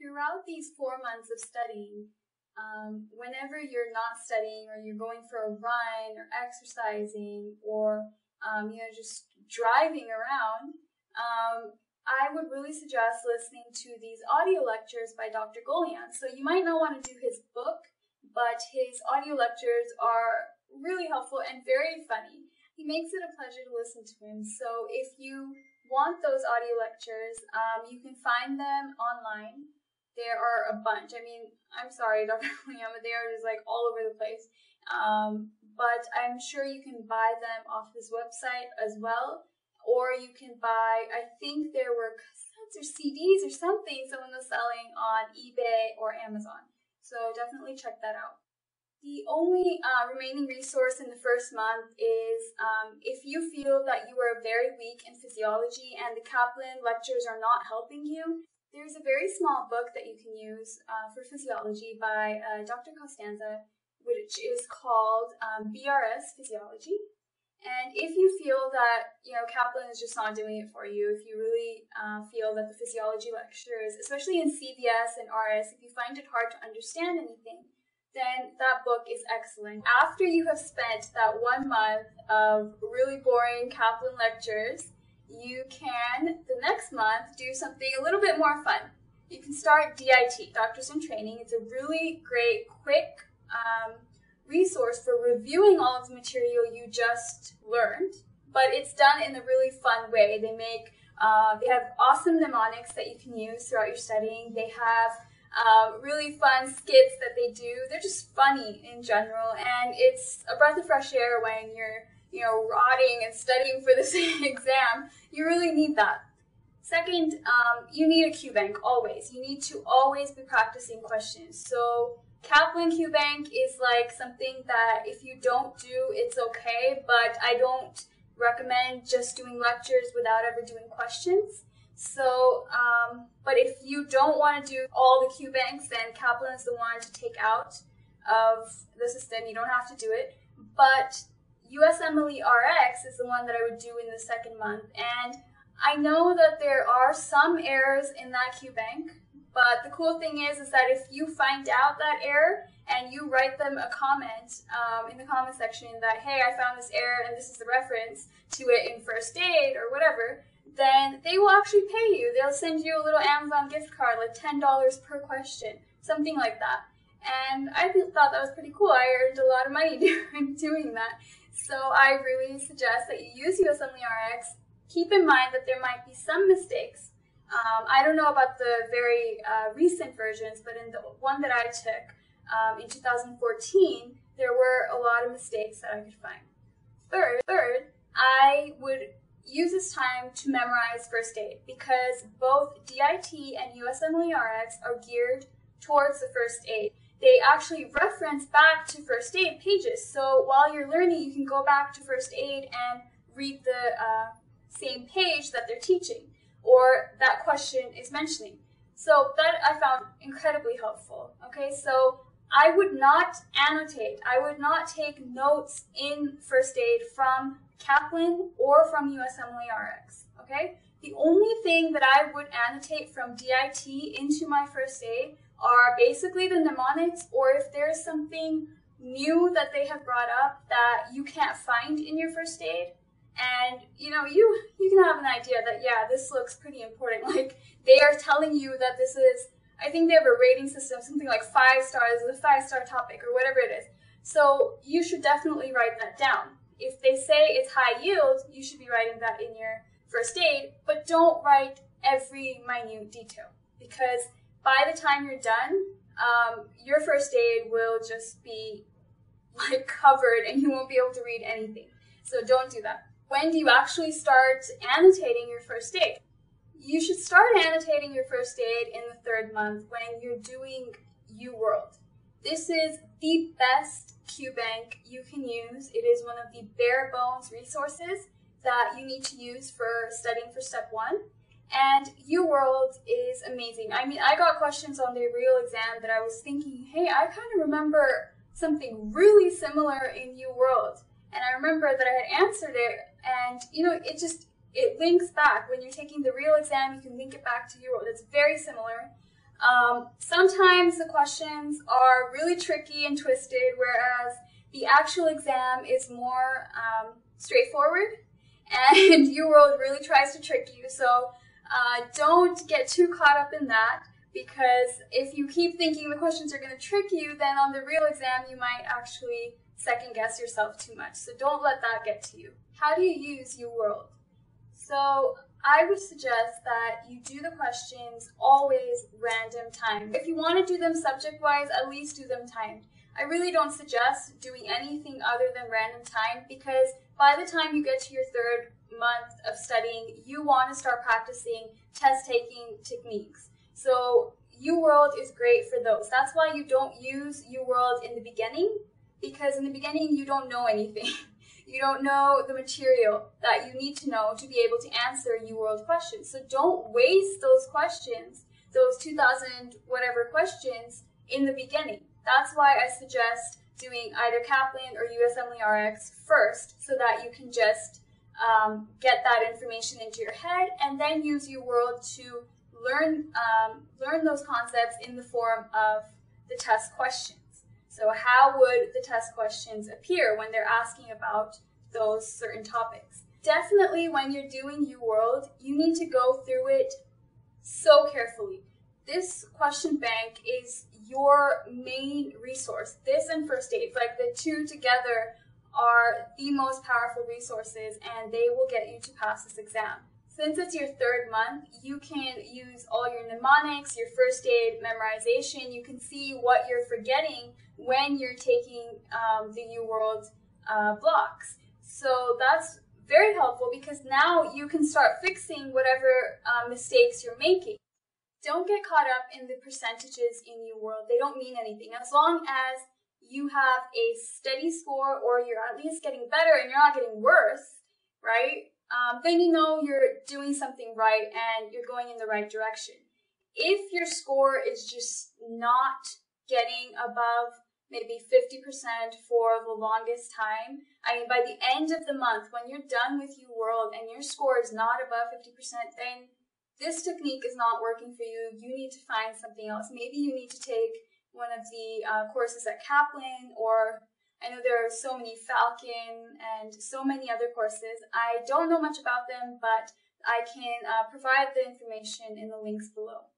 Throughout these four months of studying, um, whenever you're not studying or you're going for a run or exercising or um, you know just driving around, um, I would really suggest listening to these audio lectures by Dr. Goljan. So you might not want to do his book, but his audio lectures are really helpful and very funny. He makes it a pleasure to listen to him. So if you want those audio lectures, um, you can find them online. There are a bunch. I mean, I'm sorry, Dr. Goljan, but they are just like all over the place. Um, but I'm sure you can buy them off his website as well or you can buy, I think there were cassettes or CDs or something someone was selling on eBay or Amazon. So definitely check that out. The only uh, remaining resource in the first month is um, if you feel that you are very weak in physiology and the Kaplan lectures are not helping you, there's a very small book that you can use uh, for physiology by uh, Dr. Costanzo, which is called um, BRS Physiology. And if you feel that, you know, Kaplan is just not doing it for you, if you really uh, feel that the physiology lectures, especially in CVS and RS, if you find it hard to understand anything, then that book is excellent. After you have spent that one month of really boring Kaplan lectures, you can, the next month, do something a little bit more fun. You can start DIT, Doctors in Training. It's a really great, quick, um, resource for reviewing all of the material you just learned, but it's done in a really fun way. They make uh, they have awesome mnemonics that you can use throughout your studying. They have um, really fun skits that they do. They're just funny in general, and it's a breath of fresh air when you're you know rotting and studying for this exam. You really need that. Second, um, you need a Q bank always. You need to always be practicing questions. So Kaplan Q Bank is like something that if you don't do, it's okay, but I don't recommend just doing lectures without ever doing questions. So, um, but if you don't want to do all the Q banks, then Kaplan is the one to take out of the system. You don't have to do it. But USMLE RX is the one that I would do in the second month. And I know that there are some errors in that Q bank. But the cool thing is, is that if you find out that error and you write them a comment um, in the comment section that, hey, I found this error and this is the reference to it in first aid or whatever, then they will actually pay you. They'll send you a little Amazon gift card, like $10 per question, something like that. And I thought that was pretty cool. I earned a lot of money doing that. So I really suggest that you use USMLE RX. Keep in mind that there might be some mistakes um, I don't know about the very uh, recent versions, but in the one that I took um, in 2014, there were a lot of mistakes that I could find. Third, third, I would use this time to memorize first aid because both DIT and USMLE RX are geared towards the first aid. They actually reference back to first aid pages. So while you're learning, you can go back to first aid and read the uh, same page that they're teaching or that question is mentioning. So that I found incredibly helpful. Okay, so I would not annotate, I would not take notes in first aid from Kaplan or from USMLE RX. Okay, the only thing that I would annotate from DIT into my first aid are basically the mnemonics, or if there's something new that they have brought up that you can't find in your first aid, and you know you you can have an idea that yeah this looks pretty important. Like they are telling you that this is i think they have a rating system something like five stars a five star topic or whatever it is. So you should definitely write that down. If they say it's high yield you should be writing that in your first aid but don't write every minute detail because by the time you're done um, your first aid will just be like covered and you won't be able to read anything. So don't do that. When do you actually start annotating your first aid? You should start annotating your first aid in the third month when you're doing UWorld. This is the best QBank you can use. It is one of the bare bones resources that you need to use for studying for step one. And UWorld is amazing. I mean, I got questions on the real exam that I was thinking, hey, I kind of remember something really similar in UWorld. And I remember that I had answered it and you know, it just it links back when you're taking the real exam. You can link it back to your. It's very similar. Um, sometimes the questions are really tricky and twisted, whereas the actual exam is more um, straightforward, and UWorld really tries to trick you. So uh, don't get too caught up in that because if you keep thinking the questions are going to trick you, then on the real exam you might actually second guess yourself too much. So don't let that get to you. How do you use UWorld? So I would suggest that you do the questions always random time. If you want to do them subject-wise, at least do them timed. I really don't suggest doing anything other than random time because by the time you get to your third month of studying, you want to start practicing test taking techniques. So UWorld is great for those. That's why you don't use UWorld in the beginning because in the beginning you don't know anything. You don't know the material that you need to know to be able to answer UWorld questions. So don't waste those questions, those 2000 whatever questions in the beginning. That's why I suggest doing either Kaplan or USMLE RX first so that you can just um, get that information into your head and then use UWorld to learn, um, learn those concepts in the form of the test questions. So how would the test questions appear when they're asking about those certain topics? Definitely when you're doing U World, you need to go through it so carefully. This question bank is your main resource. This and first aid, like the two together are the most powerful resources and they will get you to pass this exam. Since it's your third month, you can use all your mnemonics, your first aid memorization. You can see what you're forgetting when you're taking um, the UWorld uh, blocks. So that's very helpful because now you can start fixing whatever uh, mistakes you're making. Don't get caught up in the percentages in UWorld. They don't mean anything. As long as you have a steady score or you're at least getting better and you're not getting worse, right? Um, then you know you're doing something right and you're going in the right direction. If your score is just not getting above maybe 50% for the longest time. I mean, by the end of the month, when you're done with UWorld and your score is not above 50%, then this technique is not working for you. You need to find something else. Maybe you need to take one of the uh, courses at Kaplan, or I know there are so many Falcon and so many other courses. I don't know much about them, but I can uh, provide the information in the links below.